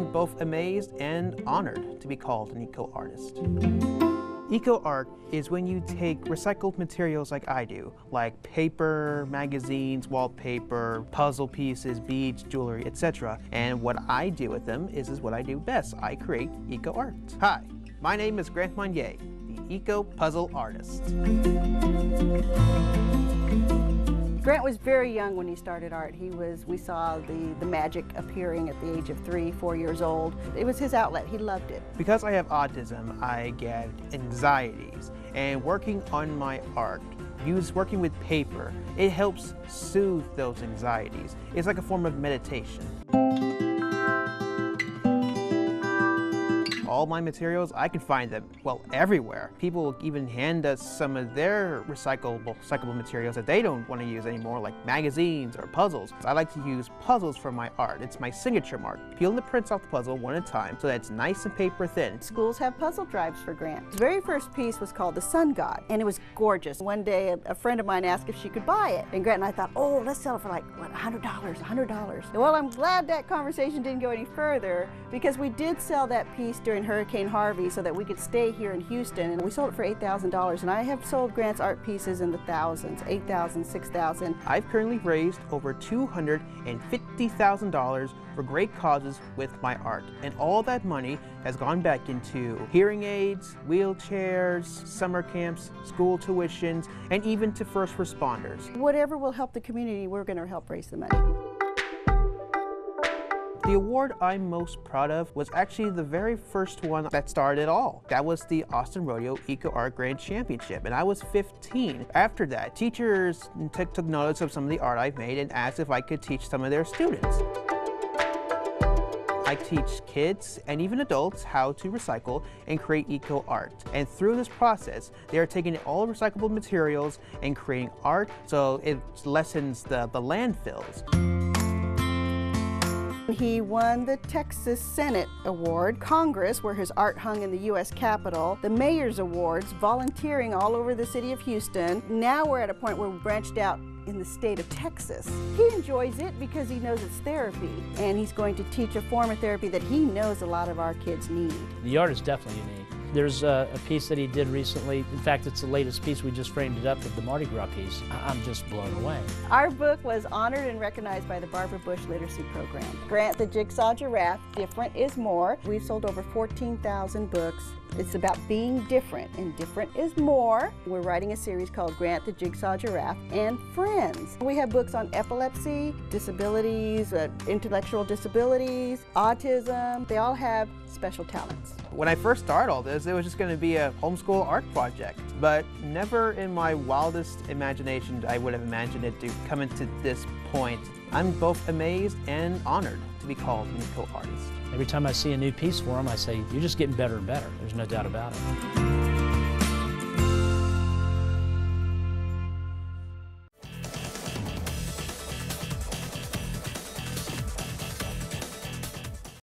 I'm both amazed and honored to be called an eco artist. Eco art is when you take recycled materials like I do, like paper, magazines, wallpaper, puzzle pieces, beads, jewelry, etc. And what I do with them is, is what I do best. I create eco art. Hi, my name is Grant Maniér, the eco puzzle artist. Grant was very young when he started art. He was, we saw the, the magic appearing at the age of three, four years old. It was his outlet. He loved it. Because I have autism, I get anxieties. And working on my art, use working with paper, it helps soothe those anxieties. It's like a form of meditation. All my materials, I can find them, well, everywhere. People will even hand us some of their recyclable, recyclable materials that they don't want to use anymore, like magazines or puzzles. I like to use puzzles for my art. It's my signature mark. Peeling the prints off the puzzle one at a time so that it's nice and paper thin. Schools have puzzle drives for Grant. His very first piece was called The Sun God, and it was gorgeous. One day, a, a friend of mine asked if she could buy it, and Grant and I thought, oh, let's sell it for like, what, $100, $100. Well, I'm glad that conversation didn't go any further because we did sell that piece during during Hurricane Harvey so that we could stay here in Houston. And we sold it for $8,000. And I have sold Grant's art pieces in the thousands, 8,000, 6,000. I've currently raised over $250,000 for great causes with my art. And all that money has gone back into hearing aids, wheelchairs, summer camps, school tuitions, and even to first responders. Whatever will help the community, we're going to help raise the money. The award I'm most proud of was actually the very first one that started it all. That was the Austin Rodeo Eco Art Grand Championship, and I was 15. After that, teachers took, notice of some of the art I've made and asked if I could teach some of their students. I teach kids and even adults how to recycle and create eco art. And through this process, they are taking all recyclable materials and creating art so it lessens the, the landfills. He won the Texas Senate Award, Congress, where his art hung in the U.S. Capitol, the Mayor's Awards, volunteering all over the city of Houston. Now we're at a point where we branched out in the state of Texas. He enjoys it because he knows it's therapy, and he's going to teach a form of therapy that he knows a lot of our kids need. The art is definitely unique. There's a, a, piece that he did recently. In fact, it's the latest piece. We just framed it up of the Mardi Gras piece. I'm just blown away. Our book was honored and recognized by the Barbara Bush Literacy Program. Grant the Jigsaw Giraffe, Different is More. We've sold over 14,000 books. It's about being different, and different is more. We're writing a series called Grant the Jigsaw Giraffe and Friends. We have books on epilepsy, disabilities, uh, intellectual disabilities, autism. They all have special talents. When I first started all this, it was just going to be a homeschool art project, but never in my wildest imagination I would have imagined it to come into this point. I'm both amazed and honored to be called an eco artist. Every time I see a new piece for them, I say, you're just getting better and better. There's no doubt about it.